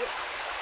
Yeah.